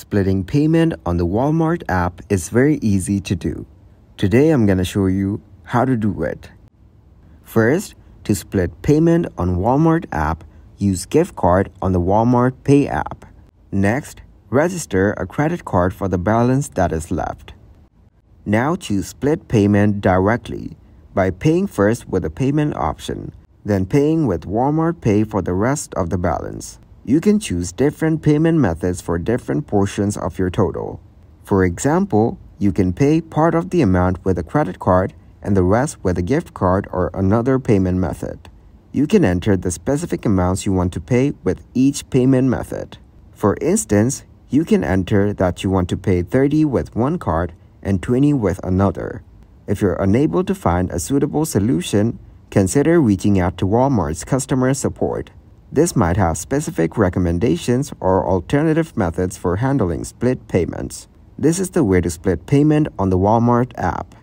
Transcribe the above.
Splitting payment on the Walmart app is very easy to do. Today I'm going to show you how to do it. First, to split payment on Walmart app, use gift card on the Walmart Pay app. Next, register a credit card for the balance that is left. Now choose split payment directly by paying first with the payment option, then paying with Walmart Pay for the rest of the balance. You can choose different payment methods for different portions of your total. For example, you can pay part of the amount with a credit card and the rest with a gift card or another payment method. You can enter the specific amounts you want to pay with each payment method. For instance, you can enter that you want to pay 30 with one card and 20 with another. If you're unable to find a suitable solution, consider reaching out to Walmart's customer support. This might have specific recommendations or alternative methods for handling split payments. This is the way to split payment on the Walmart app.